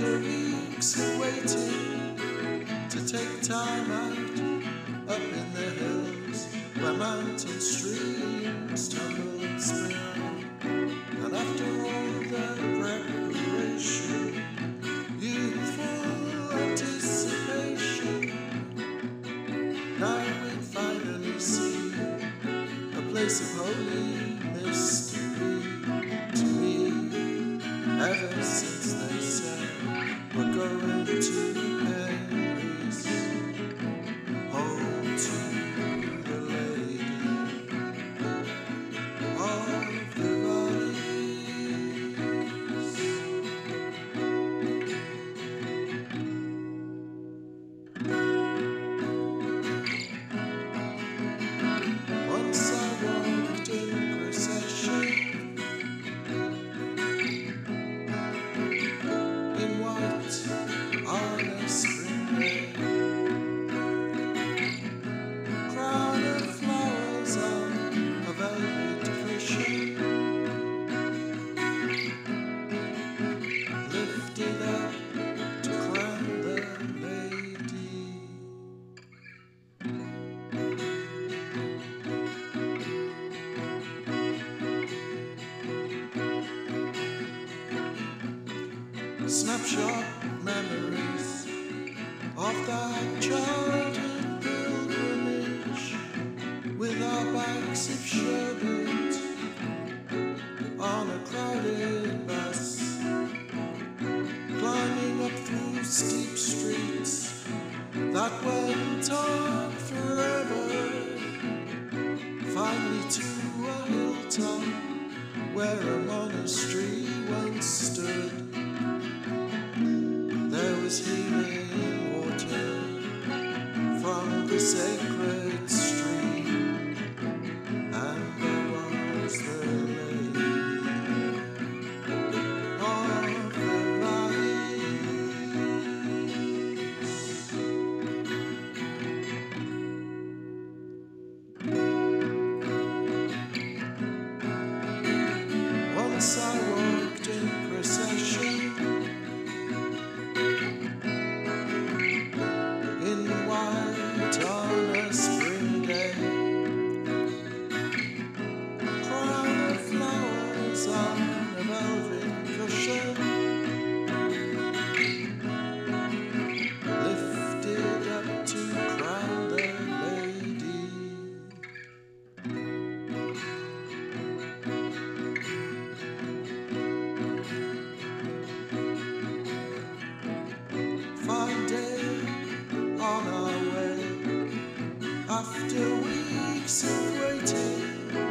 After weeks of waiting to take time out up in the hills where mountain streams tumble and spill. And after all the preparation, youthful anticipation, now we finally see a place of holy mystery to me. Ever since to snapshot memories of that childhood pilgrimage with our bags of sherbet on a crowded bus, climbing up through steep streets that went on forever, finally to a hilltop where a monastery once stood. Healing water from the sacred weeks waiting.